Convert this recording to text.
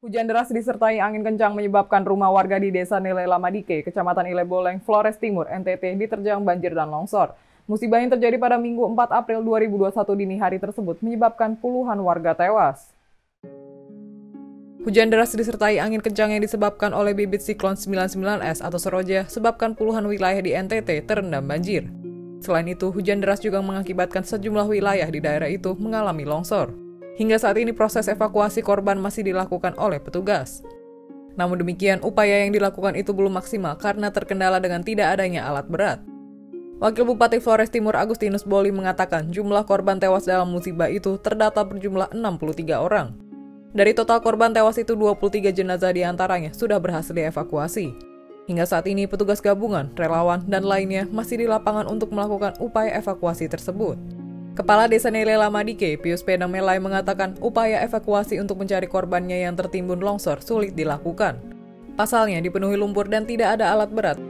Hujan deras disertai angin kencang menyebabkan rumah warga di Desa Nile Lamadike, Kecamatan Ile Boleng, Flores Timur, NTT diterjang banjir dan longsor. Musibah yang terjadi pada Minggu 4 April 2021 dini hari tersebut menyebabkan puluhan warga tewas. Hujan deras disertai angin kencang yang disebabkan oleh bibit siklon 99S atau Seroja sebabkan puluhan wilayah di NTT terendam banjir. Selain itu, hujan deras juga mengakibatkan sejumlah wilayah di daerah itu mengalami longsor. Hingga saat ini proses evakuasi korban masih dilakukan oleh petugas. Namun demikian, upaya yang dilakukan itu belum maksimal karena terkendala dengan tidak adanya alat berat. Wakil Bupati Flores Timur Agustinus Boli mengatakan jumlah korban tewas dalam musibah itu terdata berjumlah 63 orang. Dari total korban tewas itu 23 jenazah di antaranya sudah berhasil dievakuasi. Hingga saat ini petugas gabungan, relawan, dan lainnya masih di lapangan untuk melakukan upaya evakuasi tersebut. Kepala Desa Nele Lamadike, Pius Pedamelai mengatakan upaya evakuasi untuk mencari korbannya yang tertimbun longsor sulit dilakukan. Pasalnya dipenuhi lumpur dan tidak ada alat berat